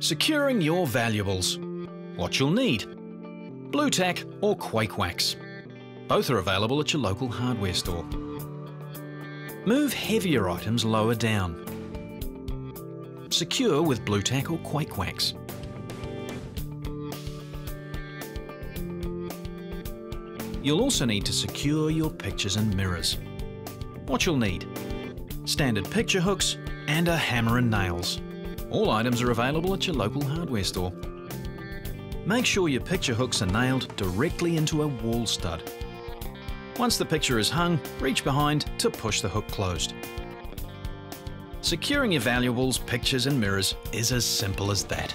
Securing your valuables. What you'll need. Blu Tack or Quake Wax. Both are available at your local hardware store. Move heavier items lower down. Secure with Blu Tack or Quake Wax. You'll also need to secure your pictures and mirrors. What you'll need. Standard picture hooks and a hammer and nails. All items are available at your local hardware store. Make sure your picture hooks are nailed directly into a wall stud. Once the picture is hung, reach behind to push the hook closed. Securing your valuables, pictures and mirrors is as simple as that.